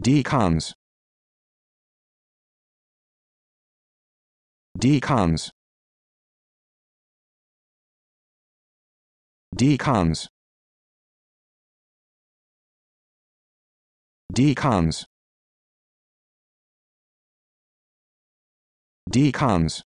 D cons. D cons. D cons. D cons.